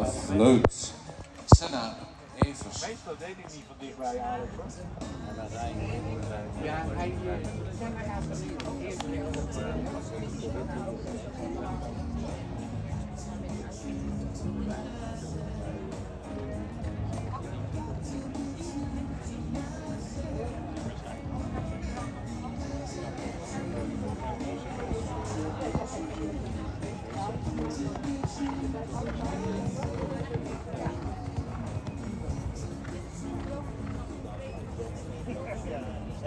Vleut. Senna Evers. Meestal deed ik niet van dichtbij hoor. Ja, hij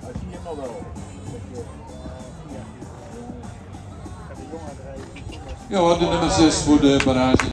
Hij nog wel. Ja. De nummer 6 voor de barrage.